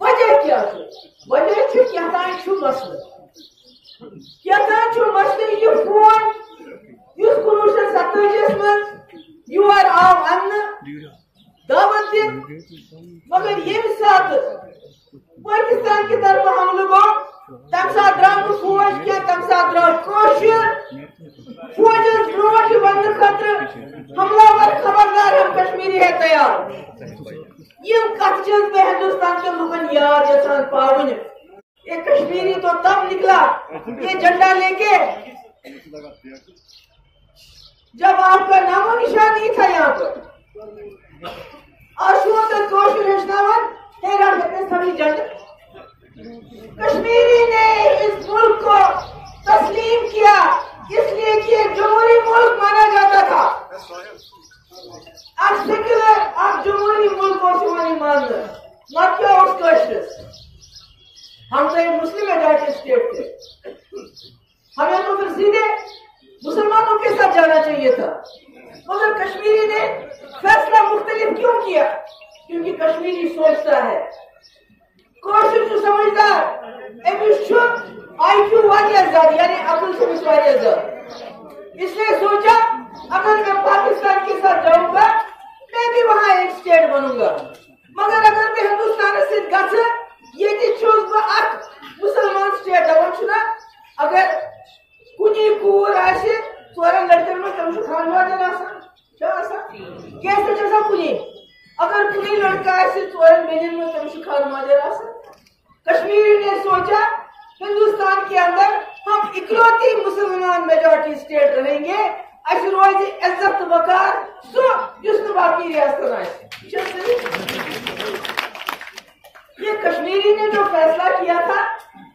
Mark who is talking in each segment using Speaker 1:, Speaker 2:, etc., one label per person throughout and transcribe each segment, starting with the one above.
Speaker 1: وجہ کیا وجہ کہتان مسئلہ کہتان مسئلہ یہ فوج اس کنوہ شیت ستتٲجیَس منٛز یور آو اننہٕ دعوت دِتھ مگر ییٚمہِ ساتہٕ پاکستان کی طرف حملہ گو تم سات درام فوج کیا تم سات درام کوشر فوج بروٹ بند خطر حملہ ور خبردار ہم کشمیری ہے تیار یم کت چیز میں ہندوستان کے لوگن یار یسان پاون یہ کشمیری تو تب نکلا۔ یہ جھنڈا لے کے۔ جب آپ کا نام و نشان نہیں تھا یہاں پر۔ آشوان تک کوشر ہشناون حیران کرتے سبھی جھنڈ کشمیری نے اس ملک کو تسلیم کیا اس لیے کہ ایک جمہوری ملک مانا جاتا تھا اب سیکولر اب جمہوری ملک کو سمانی مان رہے مت کیا اس کوشش ہم تو ایک مسلم میجارٹی اسٹیٹ تھے ہمیں تو پھر سیدھے مسلمانوں کے ساتھ جانا چاہیے تھا مگر کشمیری نے فیصلہ مختلف کیوں کیا؟ کیونکہ کشمیری سوچتا ہے۔ کوشش جو سمجھدار امس آئی کیو واریاہ زیادہ یعنی عقل سے بھی واریاہ زیادہ اس نے سوچا، اگر میں پاکستان کے ساتھ جاؤں گا، میں بھی وہاں ایک اسٹیٹ بنوں گا۔ مگر اگر میں ہندوستان سے گھر یہ تھی چھوز با اک مسلمان اسٹیٹ دون چھنا اگر کنی کور آسے ژورن لڑکن میں تم خان واجن آسان کیا آسان کیسے چسا کنی اگر کنی لڑکا آسے ژورن بینن میں تم خان واجن آسان کشمیر نے سوچا ہندوستان کے اندر ہم اکلوتی مسلمان میجورٹی اسٹیٹ رہیں گے۔ اس روز عزت وقار سو جس نے باقی ریاست آئے یہ کشمیری نے جو فیصلہ کیا تھا،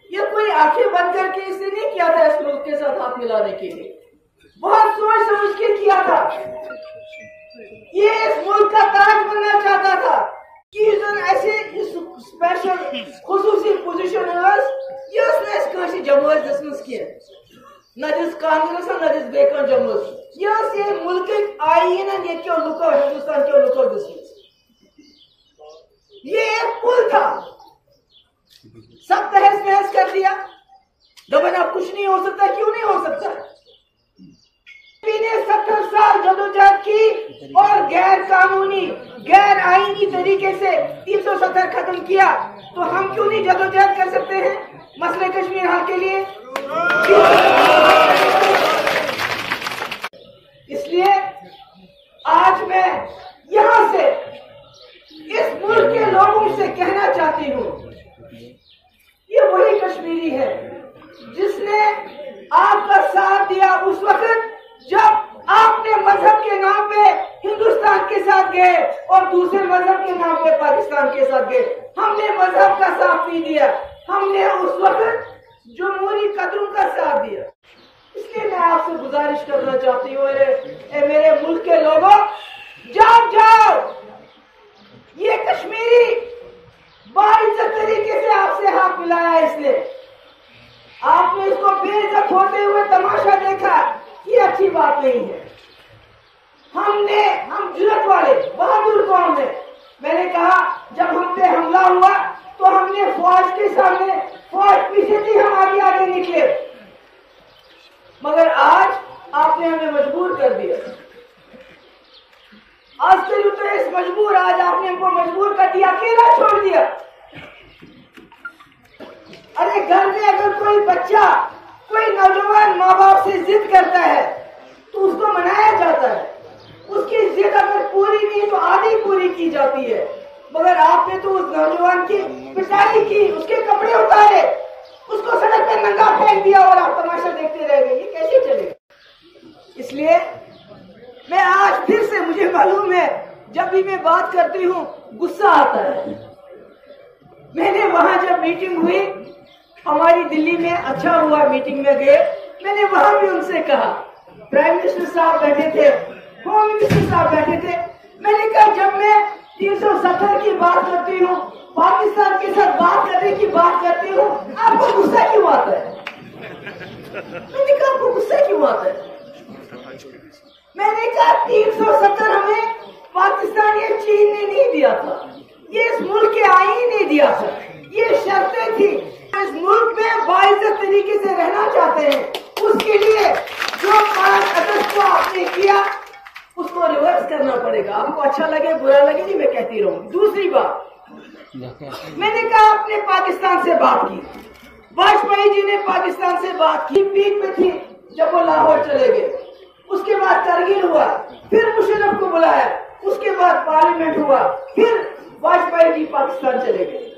Speaker 1: یہ کوئی آنکھیں بند کر کے اس نے نہیں کیا تھا اس ملک کے ساتھ ہاتھ ملانے کے لیے۔ بہت سوچ سمجھ کے کیا تھا۔ یہ اس ملک کا تاج بننا چاہتا تھا۔ کہ ایسے سپیشل خصوصی پوزیشن یہ اس نے اس کانسی جمہوری دسمس کیا۔ نہ کانگریس نہ بیکن جمہوری یہ اس یہ ملک آئین یہ کیوں لکو ہندوستان کیوں لکو دسمس یہ ایک پل تھا۔ سب تحس محس کر دیا۔ دبن اب کچھ نہیں ہو سکتا، کیوں نہیں ہو سکتا؟ نے ستر سال جدوجہد کی اور غیر قانونی، غیر آئینی طریقے سے تین سو ستر ختم کیا۔ تو ہم کیوں نہیں جدوجہد کر سکتے ہیں؟ مسئلہ کشمیر حل کے لیے اس لیے آج میں یہاں سے اس ملک کے لوگوں سے کہنا ہوں۔ یہ وہی کشمیری ہے۔ جس نے آپ کا ساتھ دیا اس وقت جب آپ نے مذہب کے نام پہ ہندوستان کے ساتھ گئے اور دوسرے مذہب کے نام پہ پاکستان کے ساتھ گئے۔ ہم نے مذہب کا ساتھ نہیں دیا۔ ہم نے اس وقت جمہوری قدروں کا ساتھ دیا۔ اس لیے میں آپ سے گزارش کرنا چاہتی ہوں اے میرے ملک کے لوگوں جاؤ جاؤ یہ کشمیری باعزت طریقے سے آپ سے ہاتھ ملایا اس نے آپ نے اس کو بے عزت ہوتے ہوئے تماشا دیکھا یہ اچھی بات نہیں ہے ہم نے ہم جرت والے بہادر قوم نے میں نے کہا جب ہم پہ حملہ ہوا تو فوج کے سامنے فوج پیچھے تھی ہم آگے آگے نکلے۔ مگر آج آپ نے ہمیں مجبور کر دیا۔ آج سے اس مجبور، آج آپ نے ہم کو مجبور کر دیا، اکیلا چھوڑ دیا۔ ارے، گھر میں اگر کوئی بچہ، کوئی نوجوان ماں باپ سے ضد کرتا ہے، تو اس کو منایا جاتا ہے۔ اس کی ضد اگر پوری نہیں، تو آدھی پوری کی جاتی ہے۔ مگر آپ نے تو اس نوجوان کی پٹائی کی، اس کے کپڑے اتارے، اس کو سڑک پہ ننگا پھینک دیا اور آپ تماشا دیکھتے رہ گئے۔ یہ کیسے چلے؟ اس لیے میں آج پھر سے مجھے معلوم ہے، جب بھی میں بات کرتی ہوں، غصہ آتا ہے۔ میں نے وہاں جب میٹنگ ہوئی، ہماری دلی میں اچھا ہوا میٹنگ میں گئے۔ میں نے وہاں بھی ان سے کہا۔ پرائم منسٹر صاحب بیٹھے تھے ہوم منسٹر صاحب بیٹھے تھے۔ میں نے کہا، جب میں تین سو ستر کی بات کرتی ہوں، پاکستان کے ساتھ بات کرنے کی بات کرتی ہوں، آپ کو غصہ کیوں آتا ہے؟ میں نے کہا آپ کو غصہ کیوں آتا ہے؟ میں نے کہا تین سو ستر ہمیں پاکستان یا چین نے نہیں دیا تھا۔ یہ اس ملک کے آئین نے دیا تھا۔ یہ شرطیں تھی اس ملک میں باعزت طریقے سے رہنا چاہتے ہیں۔ اس کے لیے جو پانچ اگست کو آپ نے کیا اس کو ریورس کرنا پڑے گا۔ آپ کو اچھا لگے، برا لگے، نہیں، میں کہتی رہوں۔ دوسری بات۔ میں نے کہا، آپ نے پاکستان سے بات کی۔ واجپئی جی نے پاکستان سے بات کی۔ پیک میں تھی جب وہ لاہور چلے گئے۔ اس کے بعد کرگل ہوا۔ پھر مشرف کو بلایا۔ اس کے بعد پارلیمنٹ ہوا۔ پھر واجپئی جی پاکستان چلے گئے۔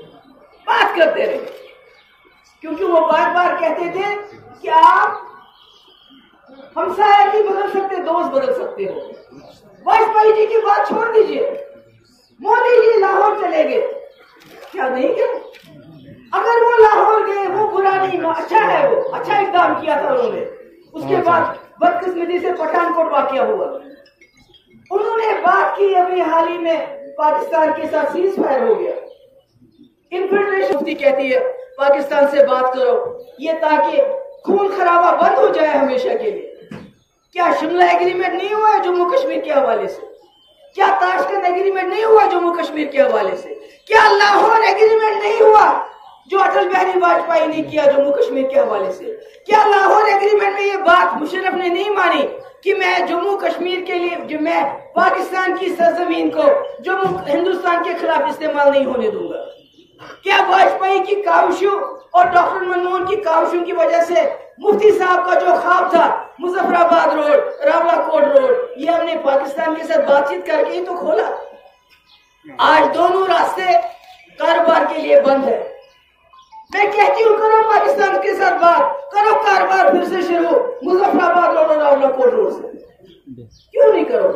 Speaker 1: بات کرتے رہے۔ کیونکہ وہ بار بار کہتے تھے کہ آپ ہم سایہ نہیں بدل سکتے دوست سکتے ہو۔ واجپئی جی کی بات چھوڑ دیجیے۔ مودی جی لاہور چلے گئے۔ کیا نہیں گئے اگر وہ لاہور گئے، وہ برا نہیں اچھا ہے وہ۔ اچھا اقدام کیا تھا انہوں نے۔ اس کے بعد بدقسمتی سے پٹھان کوٹ واقعہ ہوا۔ انہوں نے بات کی، ابھی حال ہی میں پاکستان کے ساتھ سیز فائر ہو گیا۔ انفلٹریشن کہتی ہے، پاکستان سے بات کرو۔ یہ تاکہ خون خرابہ بند ہو جائے ہمیشہ کے لیے۔ کیا شملہ ایگریمنٹ نہیں ہوا ہے جموں کشمیر کے حوالے سے؟ کیا تاشکند ایگریمنٹ نہیں ہوا جموں کشمیر کے حوالے سے؟ کیا لاہور ایگریمنٹ نہیں ہوا جو اٹل بہاری واجپئی نے کیا جموں کشمیر کے حوالے سے؟ کیا لاہور ایگریمنٹ میں یہ بات مشرف نے نہیں مانی کہ میں جموں کشمیر کے لیے جو میں پاکستان کی سرزمین کو جموں ہندوستان کے خلاف استعمال نہیں ہونے دوں گا؟ کیا واجپئی کی کاوشوں اور ڈاکٹر منموہن کی کاوشوں کی وجہ سے مفتی صاحب کا جو خواب تھا مظفر آباد روڈ، راولا کوٹ روڈ، یہ ہم نے پاکستان کے ساتھ بات چیت کر کے ہی تو کھولا۔ آج دونوں راستے کاروبار کے لیے بند ہے میں کہتی ہوں، کرو پاکستان کے ساتھ بات، کرو کاروبار پھر سے شروع مظفر آباد روڈ اور راولا کوٹ روڈ سے۔ کیوں نہیں کرو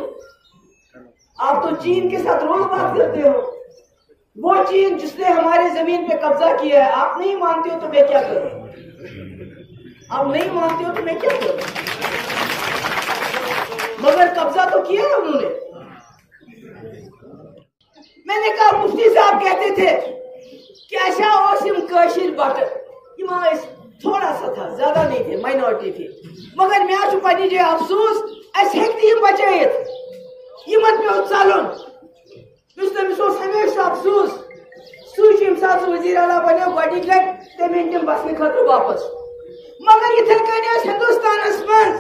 Speaker 1: آپ تو چین کے ساتھ روز بات کرتے ہو۔ وہ چین جس نے ہمارے زمین پہ قبضہ کیا ہے، آپ نہیں مانتے ہو تو میں کیا کروں؟ آپ نہیں مانتے ہو تو میں کیا کروں؟ مگر قبضہ تو کیا ہے انہوں نے؟ میں نے کہا، مفتی صاحب کہتے تھے کہ اوسم کاشر بٹ یہ تھوڑا سا تھا، زیادہ نہیں تھے مائنورٹی تھی مگر میں آج جائے جی، افسوس، ایسے ہیکتی ہم بچائیت یہ من پہ اتسالون اس تمس اوس ہمیشہ افسوس سوچ یم سات وزیر اعلیٰ بنو گۄڈنِک لٹہِ تٔمۍ أنۍ تِم بسنہٕ خٲطرٕ واپس. مگر یِتھے کٔنۍ ٲسۍ ہندوستانس منٛز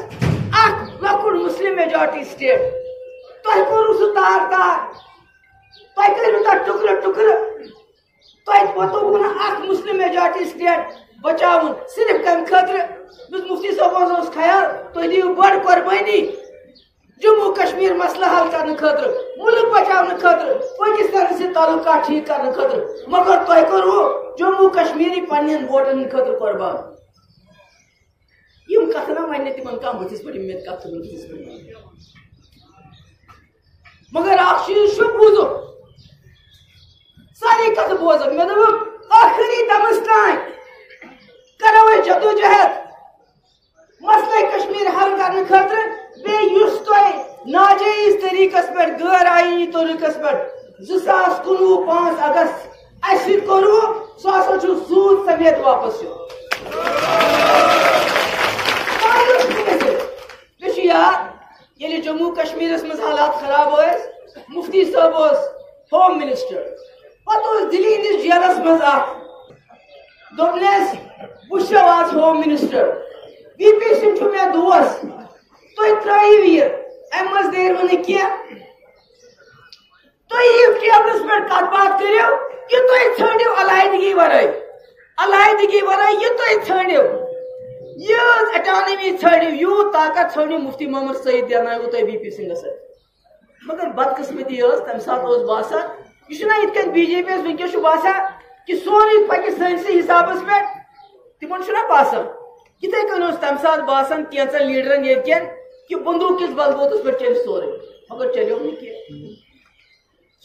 Speaker 1: اکھ لۄکُٹ مسلم میجارٹی سٹیٹ تۄہہِ کوٚروٕ سُہ تار تار تۄہہِ کٔرِو تتھ ٹُکرٕ ٹُکرٕ. تۄہہِ پوٚتوٕ نہٕ اکھ مسلم میجارٹی سٹیٹ بچاوُن صرف کمہِ خٲطرٕ یُس مفتی صٲبس اوس خیال تُہۍ دِیِو بٔڑ قۄربٲنی جموں کشمیر مسئلہ حل کرنے خطر ملک بچاؤنے خطر پاکستان سے تعلقات ٹھیک کرنے خطر مگر تو کرو، جموں کشمیری پنین ووٹن خطر قربان۔ یم کتنا وننے تمن کم بتس پہ مت کت بتس پہ مگر اخ چیز بوزو۔ ساری کت بوزو۔ مے دپ آخری دمس تان کرو جدوجہد۔ مسئلہ کشمیر حل کرنے خطر بیس تہ ناجائز طریقہ پہ غیر آئینی طریقہ پہ زاس کنوہ پانچ اگست۔ اس کرو سہ ہسا سود سمیت واپس مے یاد یل جموں کشمیر مز حالات خراب ہوس مفتی صاحب اس ہوم منسٹر پتہ دلی ہندس جیلس مز دپنس وچھو آج home minister B P Singh مے دوست تھی ترو یہ ام مز نیرو نا کی تھی یو ٹیبلس پہ کت بات کرو کہ تو تھی ژھنڈو علیحدگی ورائے علیحدگی ورائے یہ تو تھی ژھنڈو یہ اٹانمی ژھنڈو یوت طاقت ژھنڈو مفتی محمد سعید دیو تھی بی پی سنگس مگر بدقسمتی تمہ سات باسان یہ ات کن بی جے پی ونکس باسان کہ سون پکہ سنسی حساب پہ تمہ باسان اتھے کن تمہ سات باسان کینچن لیڈرن یہ کہ بندوق کس بل بوتس پہ چل سورے، مگر چلو نہیں کی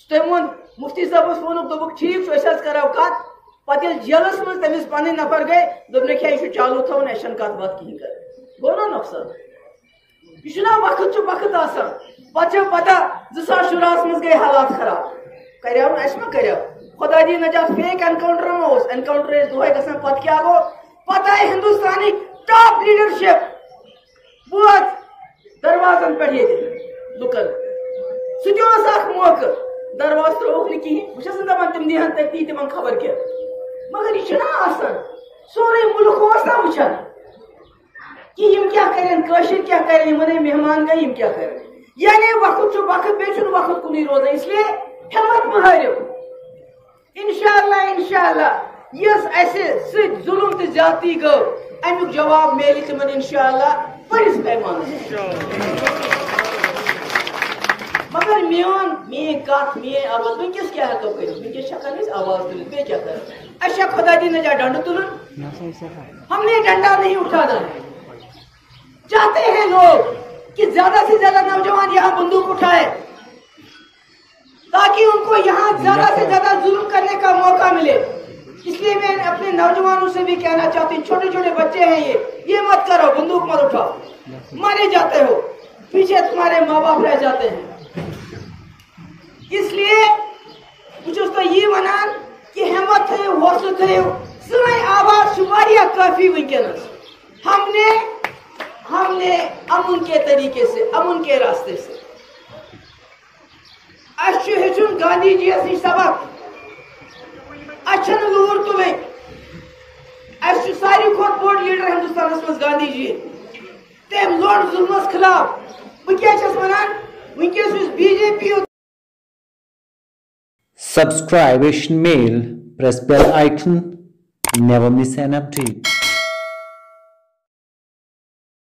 Speaker 1: تم ون مفتی صاحب ونک دبک ٹھیک چھ کرو کت پتہ یل جیلس من تمس پن نفر گئے دپنے کیا یہ چالو تھون اچھا کت بات کہین کر۔ گو نا نقصان یہ وقت چھ وقت آسان پتہ پتہ زاس شراہس مز گئی حالات خراب۔ کرو نا، اس ما کرو خدا دی نجات فیک انکاؤنٹر ما اس انکاؤنٹر اس دہے گھن پتہ کیا گو پتہ ہندوستانی ٹاپ لیڈرشپ۔ بہت دروازن پہ یہ لکن سہ موقع درواز تروک نہ کہین بہ چھس دپان تم دہن تتی تمن خبر کیا۔ مگر یہ آسان۔ سورے ملک نا وچھان کہ یم کیا کریں، کاشر کیا کریں یمن مہمان گئی یم کیا کریں۔ یعنی وقت چھ وقت بے وقت کنی روزان اس لیے ہمت مہارو انشاءاللہ انشاءاللہ۔ یس اسے سچ ظلم تے زیادتی گو۔ امیک جواب میلی تمن انشاءاللہ بڑس پیمانس مگر میون مین کت مین آواز ونکس کیا ہے تو کرو ونکس چھکن اس آواز تلت بے کیا کر اچھا خدا جی دی نجا ڈنڈ تلن۔ ہم نے ڈنڈا نہیں اٹھانا۔ ہے چاہتے ہیں لوگ کہ زیادہ سے زیادہ نوجوان یہاں بندوق اٹھائے، تاکہ ان کو یہاں زیادہ سے زیادہ ظلم کرنے کا موقع ملے۔ اس لیے میں اپنے نوجوانوں سے بھی کہنا چاہتی ہوں، چھوٹے چھوٹے بچے ہیں یہ یہ مت کرو، بندوق مت اٹھاؤ۔ مارے جاتے ہو، پیچھے تمہارے ماں باپ رہ جاتے ہیں۔ اس لیے مجھے اس یہ ونان کہ ہمت ہے، حوصلہ ہے سنائی آواز شماریہ کافی ونکینس ہم نے ہم نے امن کے طریقے سے، امن کے راستے سے۔ اچھو ہچن گاندھی جی سبق اچھن لور تلیں اچھو ساری کھوٹ بوڑ لیڈر ہندوستان مز میں گاندھی جی۔ تیم لوڑ ظلمس خلاف۔ بکیا چس منان؟ ونکس اس B J P
Speaker 2: Subscribe Asian Mail, press bell icon, never miss an update.